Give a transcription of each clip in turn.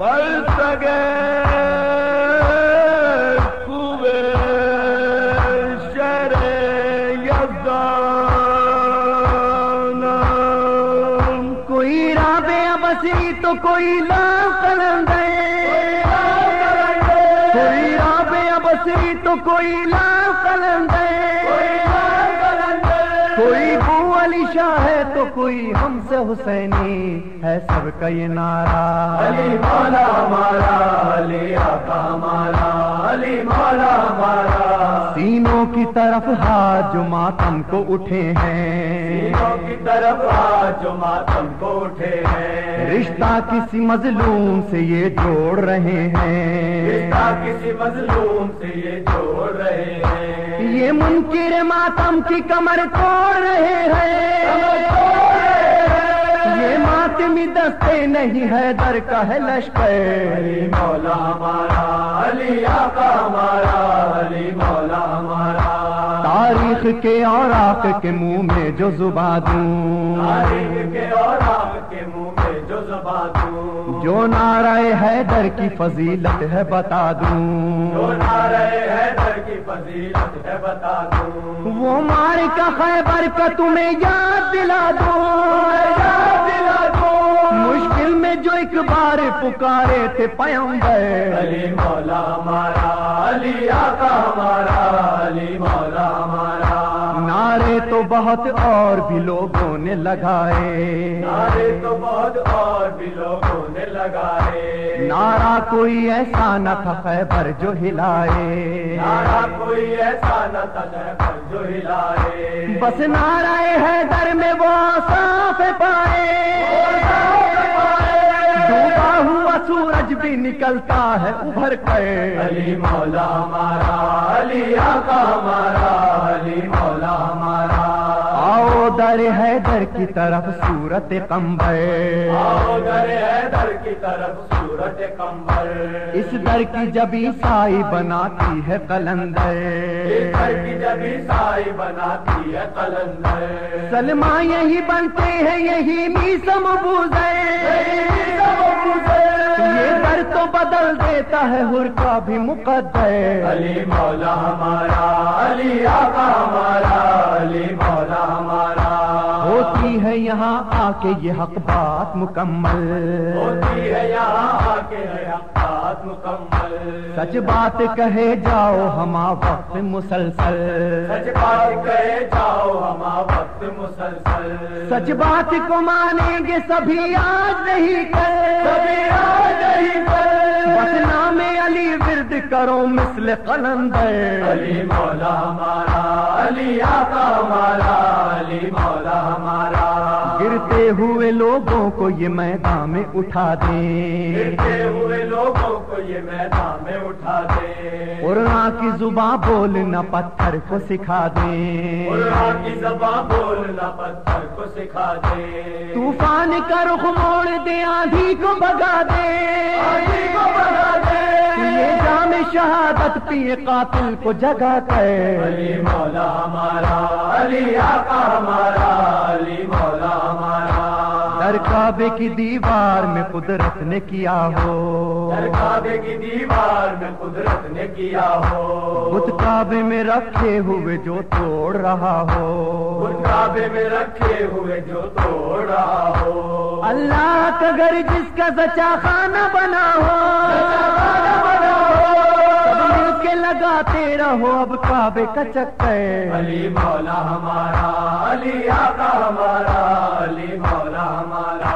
पर सगे कुबे शरे कोई राबे बसी तो कोई ला कलंदे कोई बसी तो कोई ला कलंदे कोई बू अली शाह है तो कोई हमसे हुसैनी है सबका ये नारा। अली माला हमारा अली आका हमारा अली माला हमारा सीनों की तरफ़ हाथ जो मातम को उठे हैं। तीनों की तरफ़ आज जो मातम को उठे हैं। रिश्ता किसी मजलूम से ये जोड़ रहे हैं। रिश्ता किसी मजलूम से ये जोड़ रहे हैं। ये मुनकिर मातम की कमर तोड़ रहे हैं। ये दस्ते नहीं है दर का है लश्कर। अली मौला हमारा अली आका हमारा अली मौला हमारा। तारीख के और आक के मुँह में जो जुबा दूँ। तारीख के और आपके मुँह में जो जबा दूँ। जो नाराय हैदर की फजीलत है बता दूँ। जो दूँ है दर की फजीलत है बता दूँ। वो मार का खैबर का तुम्हें याद दिला दूँ। एक बार पुकारे थे पैगंबर। अली मौला हमारा अली आका हमारा अली मौला हमारा। नारे तो बहुत और भी लोगों ने लगाए। नारे तो बहुत और भी लोगों ने लगाए। नारा कोई ऐसा न था खैबर जो हिलाए। नारा कोई ऐसा न था पर जो हिलाए। बस नाराए हैदर में वो साफ़ पाए। डूबा हुआ सूरज भी निकलता है उभर कर। अली मौला हमारा, अली आका हमारा, अली मौला हमारा। आओ दर हैदर की तरफ़ सूरत कंबर आओ दर हैदर की तरफ़ सूरत कंबल इस दर की जबी साई बनाती है कलंदर। इस दर की जबी साई बनाती है कलंदर। सलमा यही बनते हैं यही मीसम बूजे ये दर तो बदल देता है हुर का भी मुकद्दर। अली मौला हमारा अली आका हमारा। है यहाँ आके ये हक बात मुकम्मल। होती है यहाँ आके है हक़ात मुकम्मल। सच बात कहे जाओ हमा वक्त मुसलसल। सच बात कहे जाओ हमा वक्त मुसलसल। सच बात को मानेंगे सभी आज नहीं कर आज नहीं कर बस नामे अली विरद करो मिसल कलंदर। अली मौला हमारा अली आका हमारा अली मौला हमारा। गिरते हुए लोगों को ये मैदान में उठा दे। गिरते हुए लोगों को ये मैदान में उठा दे। उर्ना की जुबा बोलना पत्थर को सिखा दे। उल्लाह की जबा बोलना पत्थर को सिखा दे। तूफ़ान का रुख मोड़ दे आंधी को भगा दे। शहादत पिए कातिल को जगा कर अली मौला हमारा अली आका हमारा अली मौला हमारा। दर काबे की दीवार में कुदरत ने किया हो। दर काबे की दीवार में कुदरत ने किया हो। बुत काबे में रखे हुए जो तोड़ रहा हो। काबे में रखे हुए जो तोड़ रहा हो। अल्लाह का घर जिसका सचा खाना बना हो। लगाते रहो अब काबे का चक्कर। अली मौला हमारा अली आका हमारा अली मौला हमारा।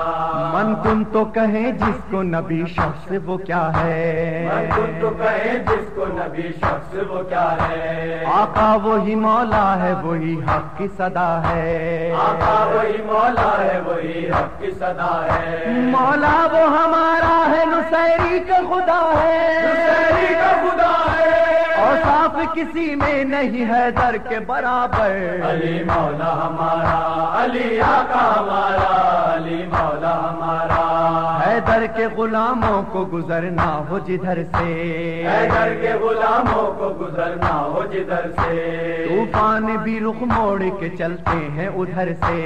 मन तुम तो कहे जिसको नबी शख्स वो क्या है? मन तुम तो कहे जिसको नबी शख्स वो क्या है? आका वही मौला है वही हक की सदा है। आका वही मौला है वही हक की सदा है। मौला वो हमारा है नुसैरी का खुदा है। हुसैनी का खुदा है और साफ़ किसी में नहीं है दर के बराबर। अली मौला हमारा, अली आका हमारा। हैदर के गुलामों को गुजरना हो जिधर से। हैदर के गुलामों को गुजरना हो जिधर से। तूफ़ान भी रुख मोड़ के चलते हैं उधर से।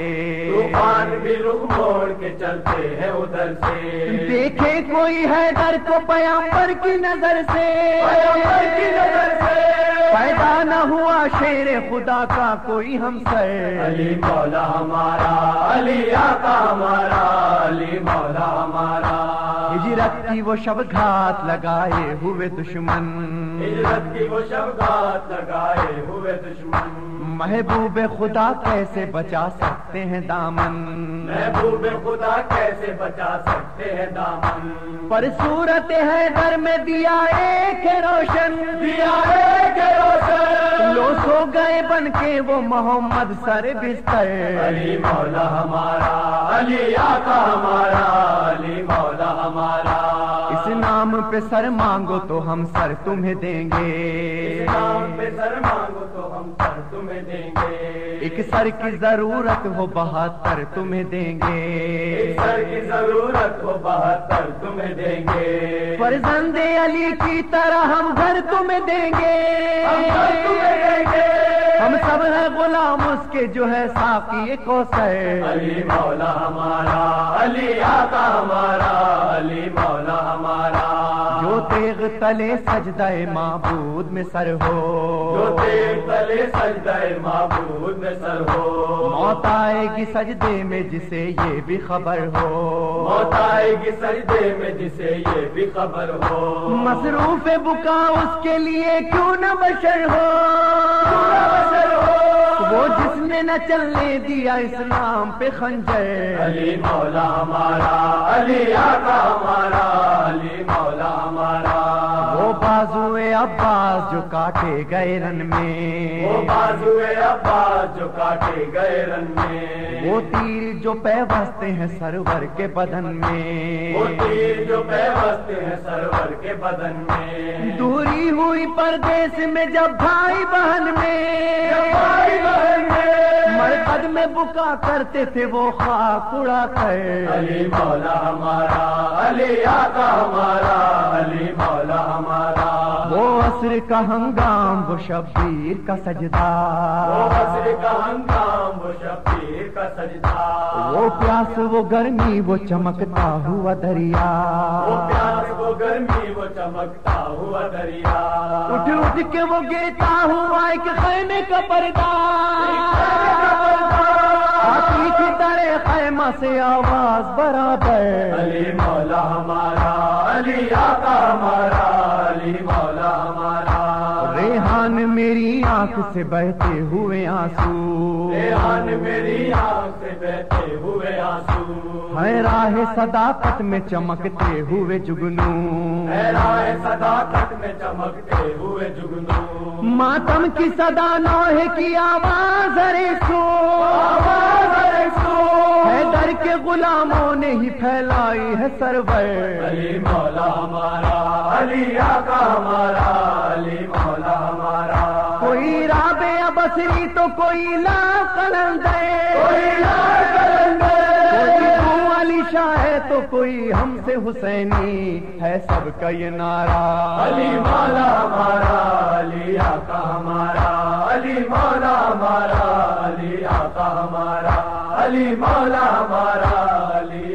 तूफ़ान भी रुख मोड़ के चलते हैं उधर से। देखे कोई हैदर को पयाम्बर की नज़र से। पैगंबर की नज़र से। पैदा न हुआ शेर खुदा का कोई हम सर। अली मौला हमारा अली आका हमारा अली मौला हमारा। हिजरत की वो शब घात लगाए हुए दुश्मन। हिजरत की वो शबगात लगाए हुए दुश्मन। महबूब खुदा कैसे बचा सकते हैं दामन? महबूब खुदा कैसे बचा सकते हैं दामन? पर सूरत है घर में दिया एक रोशन। दिया है सो गए बन के वो मोहम्मद सर बिस्तर। अली मौला हमारा अली आका हमारा अली मौला हमारा। इस नाम पे सर मांगो तो हम सर तुम्हें देंगे। एक सर की ज़रूरत हो बहत्तर तुम्हें देंगे। एक सर की ज़रूरत हो बहत्तर तुम्हें देंगे। फरजंद अली की तरह हम घर तुम्हें देंगे। हम घर तुम्हें देंगे। हम सब है गुलाम उसके जो है साकी कौसर। अली मौला हमारा अली आका हमारा अली मौला हमारा। जो तेग तले सजदाए माबूद में सर हो। जो तेरे तले सजदाए माबूद में सर हो। मौत आएगी सजदे में जिसे ये भी खबर हो। मौत आएगी सजदे में जिसे ये भी खबर हो। मसरूफ बुका उसके लिए क्यों न बशर हो? वो जिसने न चलने दिया इस्लाम पे खंजर। अली मौला हमारा, अली आका हमारा, अली मौला हमारा। बाजुए अब्बास जो काटे गए रन वो में बाजुए अब्बास जो काटे गए रन में। वो तीर जो पैवस्ते हैं सरवर के बदन में। वो तीर जो पैवस्ते हैं सरवर के बदन में। दूरी हुई परदेश में जब भाई बहन भाई में बहन में। मरकद में बुका करते थे वो खाक उड़ा कर। अली मौला हमारा अली आका हमारा अली मौला वो असर का हंगाम वो शब्बीर का सजदा। वो हसर का हंगाम वो शब्बीर का सजदा। वो प्यास वो गर्मी वो चमकता हुआ दरिया। वो प्यास वो गर्मी वो चमकता हुआ दरिया। उठ उठ के वो गिरता हुआ एक खैमे का पर्दा। खैमा से आवाज़ बराबर। अली मौला हमारा अली आका हमारा अली मौला हमारा। रेहान मेरी आँख से बहते हुए आँसू। रेहान मेरी आँख से बहते हुए आँसू। है राह सदाकत में चमकते हुए जुगनू। राय सदाकत में चमकते हुए जुगनू। मातम की सदा नौहे की आवाज़ अरे सो। गुलामों ने ही फैलाई है सरवर। अली मौला हमारा अली आका हमारा अली मौला हमारा। कोई राबे बसरी तो कोई ला कलंदे कोई लाल कलंदर। कोई अली शाह है तो कोई हमसे हुसैनी। है सबका ये नारा। अली मौला हमारा अली आका हमारा अली मौला हमारा अली आका हमारा। अली मौला हमारा अली